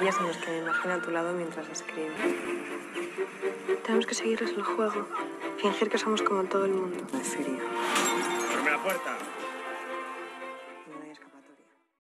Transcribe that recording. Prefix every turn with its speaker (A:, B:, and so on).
A: días en los que me imagino a tu lado mientras escribes. Tenemos que seguirles el juego. Fingir que somos como todo el mundo. Me
B: ¡Abre la puerta!